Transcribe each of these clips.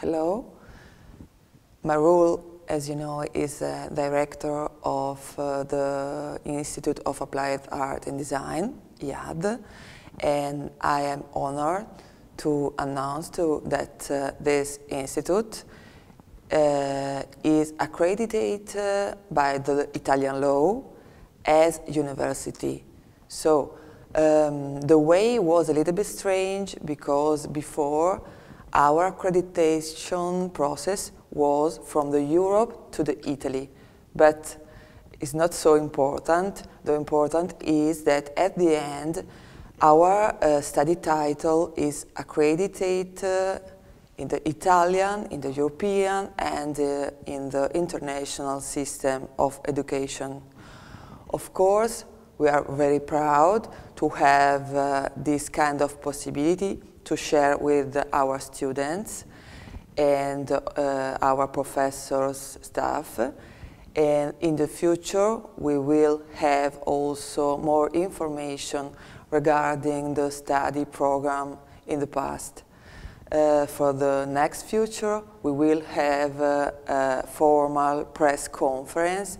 Hello. My role, as you know, is uh, director of uh, the Institute of Applied Art and Design, IAAD, and I am honored to announce to that uh, this institute uh, is accredited uh, by the Italian law as university. So um, the way was a little bit strange because before our accreditation process was from the Europe to the Italy, but it's not so important. The important is that at the end, our uh, study title is accredited uh, in the Italian, in the European, and uh, in the international system of education. Of course, we are very proud to have uh, this kind of possibility to share with our students and uh, our professors, staff. And in the future, we will have also more information regarding the study program in the past. Uh, for the next future, we will have uh, a formal press conference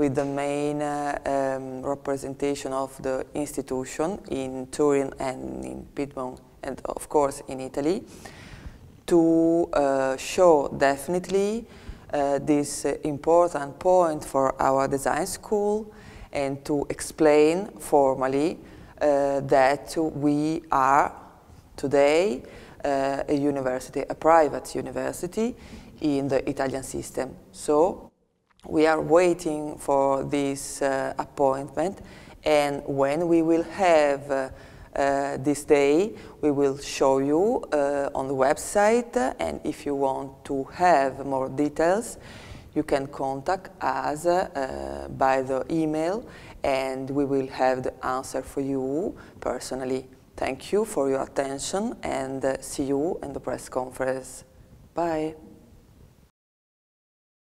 with the main uh, um, representation of the institution in Turin and in Piedmont and of course in Italy, to uh, show definitely uh, this important point for our design school and to explain formally uh, that we are today uh, a university, a private university in the Italian system. So we are waiting for this uh, appointment and when we will have uh, this day. We will show you uh, on the website and if you want to have more details you can contact us uh, by the email and we will have the answer for you personally. Thank you for your attention and uh, see you in the press conference. Bye.